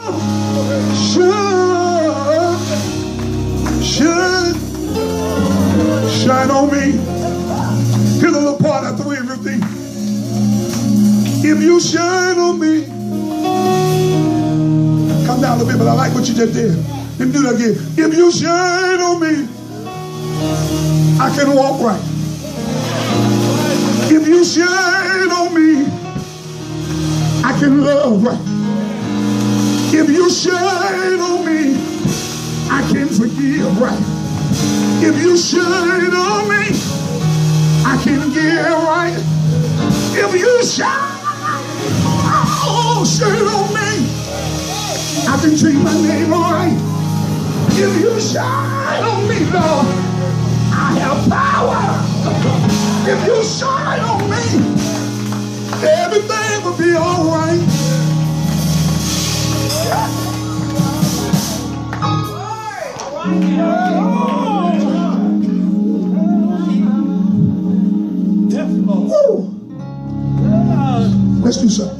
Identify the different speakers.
Speaker 1: Shine, shine, shine on me. Here's a little part after everything. If you shine on me, come down a little bit, but I like what you just did. Let me do that again. If you shine on me, I can walk right. If you shine on me, I can love right. If you shine on me, I can forgive right. If you shine on me, I can give right. If you shine, oh, shine on me, I can treat my neighbor right. If you shine on me, Lord, I have power. If you shine on me, everything will be all right. Let's do something.